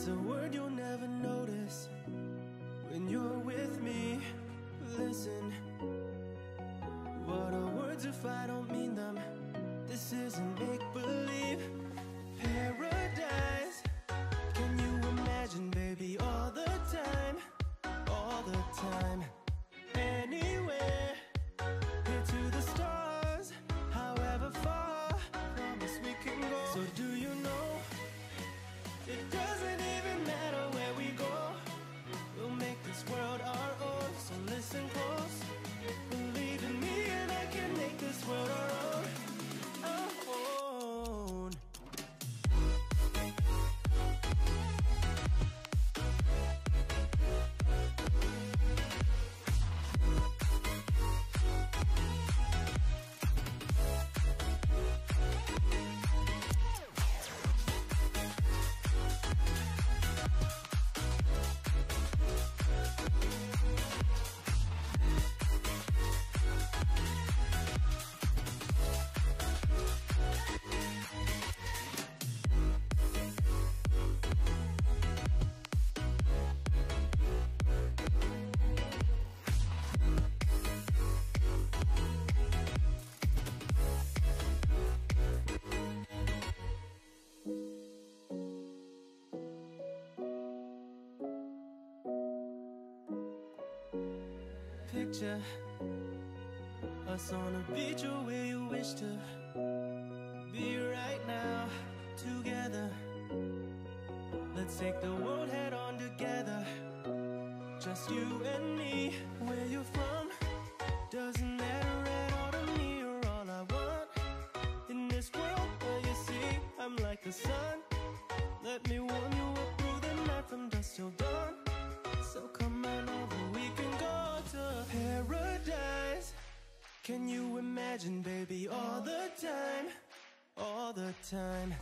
It's a word you'll never picture. Us on a beach or where you wish to Can you imagine, baby, all the time, all the time?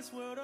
this world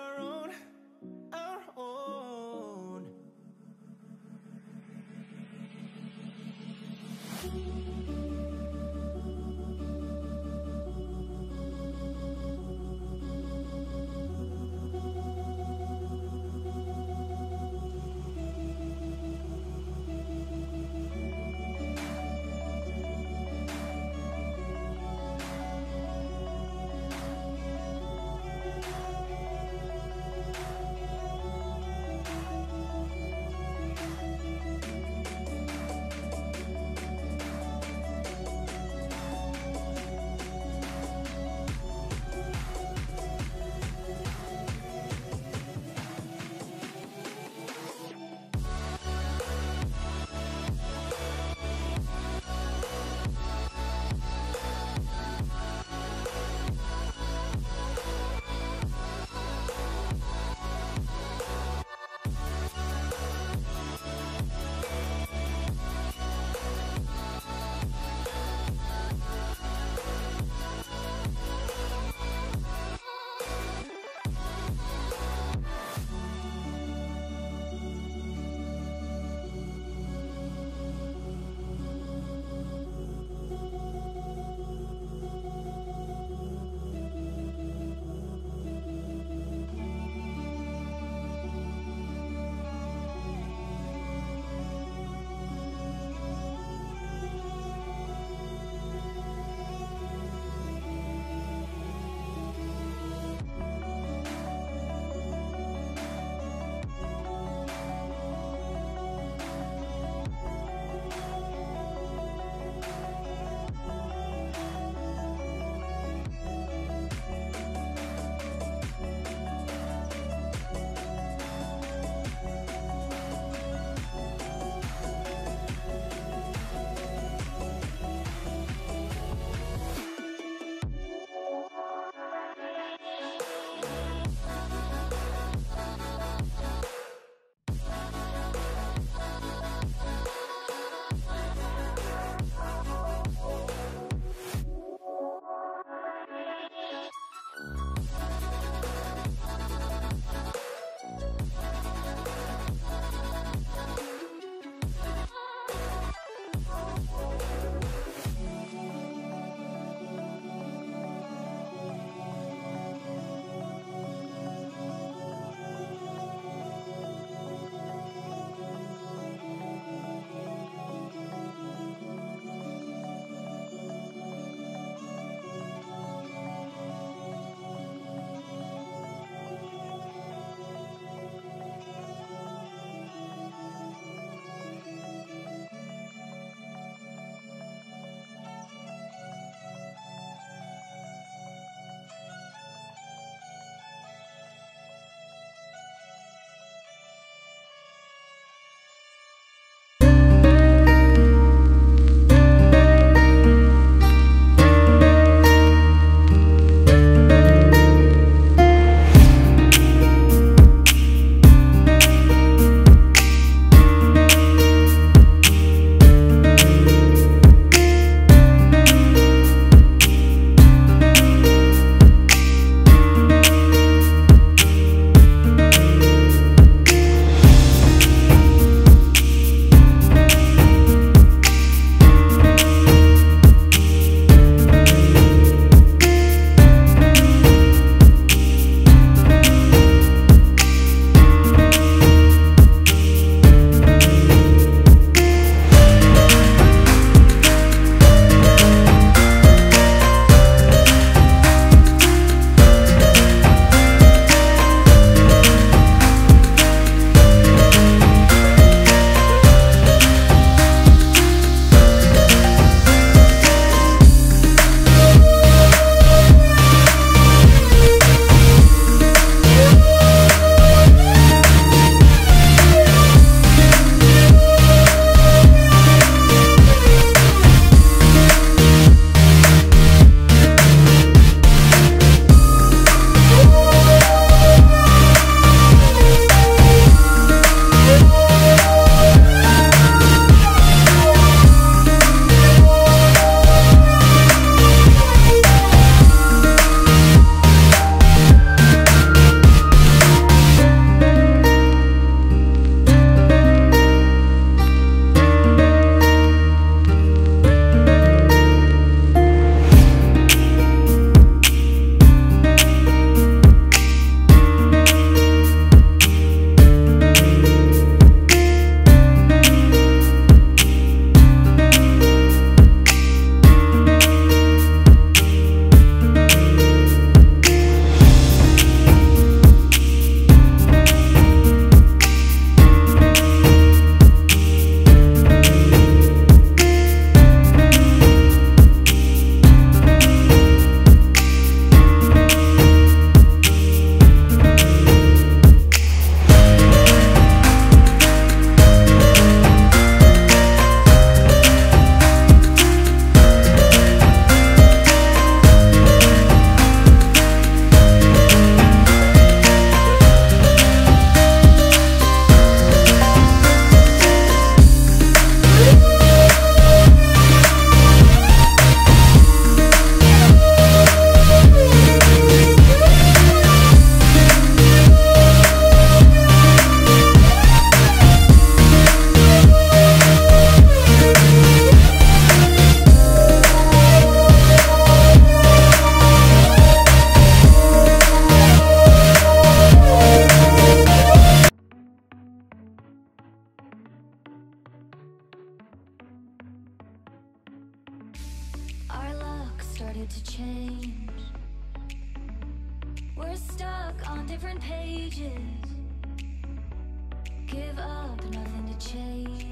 Give up, nothing to chase.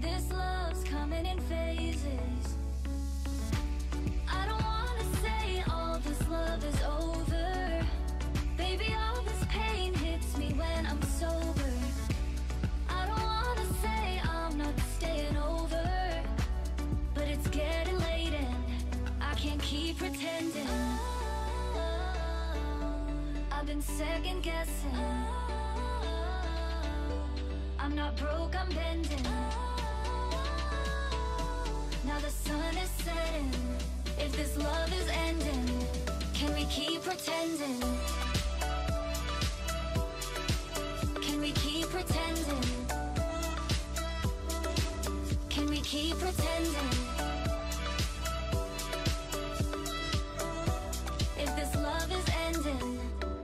This love's coming in phases. I don't wanna say all this love is over. Baby, all this pain hits me when I'm sober. I don't wanna say I'm not staying over. But it's getting late and I can't keep pretending. I've been second guessing. I'm not broke, I'm bending. Oh, now the sun is setting. If this love is ending, can we keep pretending? Can we keep pretending? Can we keep pretending? If this love is ending,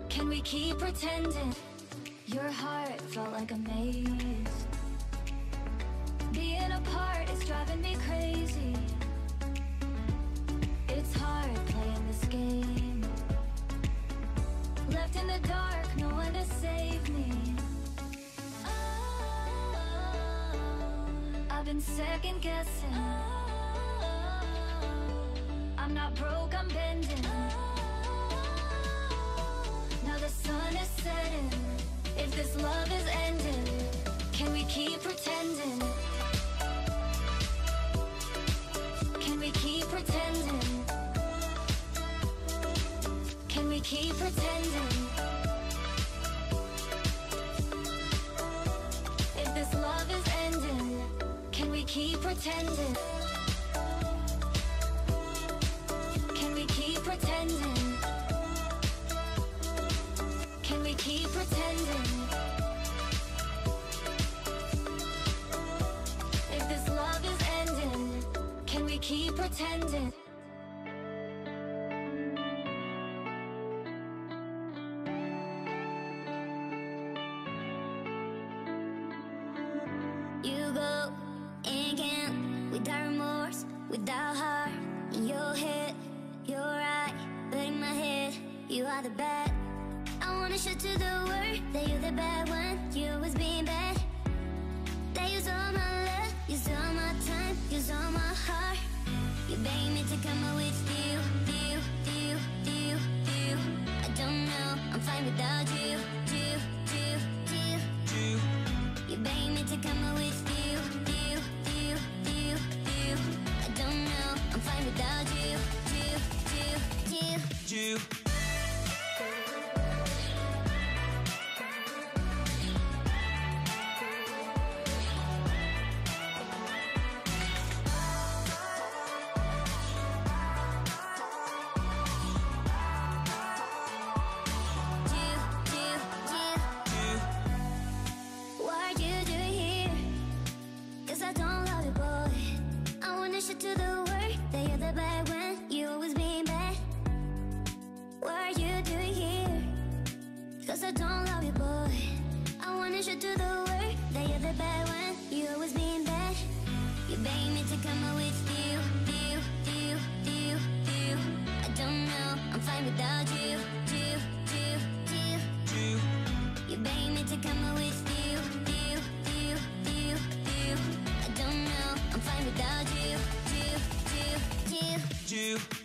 can we keep pretending? Your heart felt like a maze. Being apart is driving me crazy. It's hard playing this game. Left in the dark, no one to save me. Oh, I've been second guessing. Oh, I'm not broke, I'm bending. Oh, now the sun is setting. Keep pretending? You go again without remorse, without heart in your head. You're right, but in my head, you are the bad. Wanna show to the world that you're the bad one. You was being bad. That use all my love, use all my time, use all my heart. You begged me to come out with you, you, you, you, you. I don't know, I'm fine without you, you, you, you. You, You begged me to come out with you, you, you, you, you. I don't know, I'm fine without you, you, you. you. You, don't love you, boy. I wanna show to the world that you're the bad one. You always being bad. You begged me to come out with you, you, you, you, you. I don't know, I'm fine without you, you, you, you. you, You begged me to come out with you, you, you, you, you. I don't know, I'm fine without you, you, you, you. you.